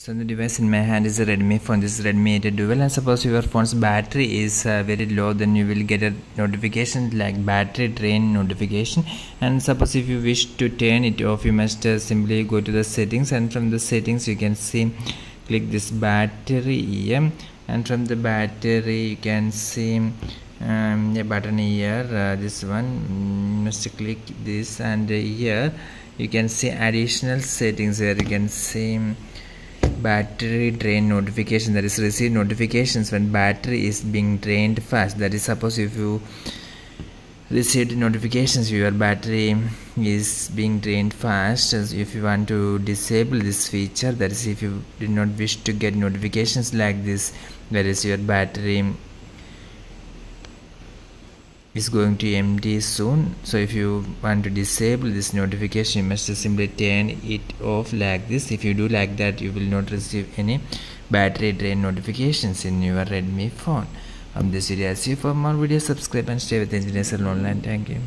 So the device in my hand is a Redmi phone. This is Redmi 8 Dual and suppose your phone's battery is uh, very low then you will get a notification like battery drain notification. And suppose if you wish to turn it off you must uh, simply go to the settings. And from the settings you can see click this battery here. And from the battery you can see um, a button here uh, this one. Mm, must click this. And here you can see additional settings. Here you can see battery drain notification that is receive notifications when battery is being drained fast. That is suppose if you received notifications your battery is being drained fast as if you want to disable this feature that is if you do not wish to get notifications like this that is your battery is going to empty soon. So if you want to disable this notification you must simply turn it off like this. If you do like that you will not receive any battery drain notifications in your redmi phone. Um this video i see for more videos subscribe and stay with engineers online. Thank you